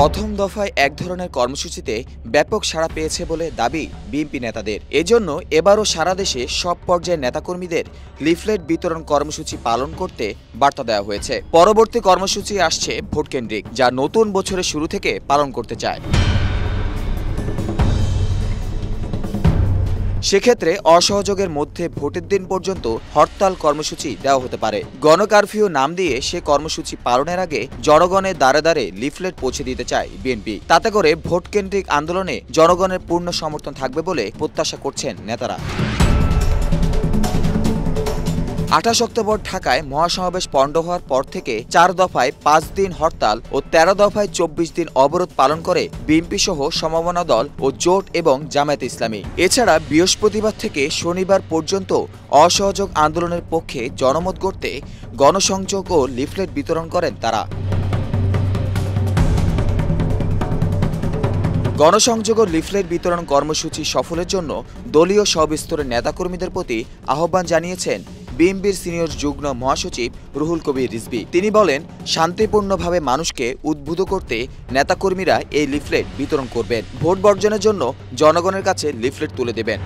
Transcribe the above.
প্রথম দফায় এক ধরনের কর্মসূচিতে ব্যাপক সাড়া পেয়েছে বলে দাবি বিএনপি নেতাদের। এজন্য এবারও সারা দেশে সব পর্যায়ের নেতাকর্মীদের লিফলেট বিতরণ কর্মসূচি পালন করতে বার্তা দেওয়া হয়েছে। পরবর্তী কর্মসূচি আসছে ভোটকেন্দ্রিক, যা নতুন বছরের শুরু থেকে পালন করতে চায়। সেক্ষেত্রে অসহযোগের মধ্যে ভোটের দিন পর্যন্ত হরতাল কর্মসূচি দেওয়া হতে পারে। গণকারফিউ নাম দিয়ে সে কর্মসূচি পালনের আগে জনগণের দ্বারে দ্বারে লিফলেট পৌঁছে দিতে চায় বিএনপি। তাতে করে ভোটকেন্দ্রিক আন্দোলনে জনগণের পূর্ণ সমর্থন থাকবে বলে প্রত্যাশা করছেন নেতারা। আঠাশ অক্টোবর ঢাকায় মহাসমাবেশ পণ্ড হওয়ার পর থেকে চার দফায় পাঁচ দিন হরতাল ও তেরো দফায় চব্বিশ দিন অবরোধ পালন করে বিএনপি সহ সমমনা দল ও জোট এবং জামায়াত ইসলামী। এছাড়া বৃহস্পতিবার থেকে শনিবার পর্যন্ত অসহযোগ আন্দোলনের পক্ষে জনমত গড়তে গণসংযোগ ও লিফলেট বিতরণ করেন তারা। গণসংযোগ ও লিফলেট বিতরণ কর্মসূচি সফলের জন্য দলীয় সব স্তরের নেতাকর্মীদের প্রতি আহ্বান জানিয়েছেন বিএনপির সিনিয়র যুগ্ম মহাসচিব রুহুল কবির রিজবি তিনি বলেন, শান্তিপূর্ণভাবে মানুষকে উদ্বুদ্ধ করতে নেতাকর্মীরা এই লিফলেট বিতরণ করবেন। ভোট বর্জনের জন্য জনগণের কাছে লিফলেট তুলে দেবেন।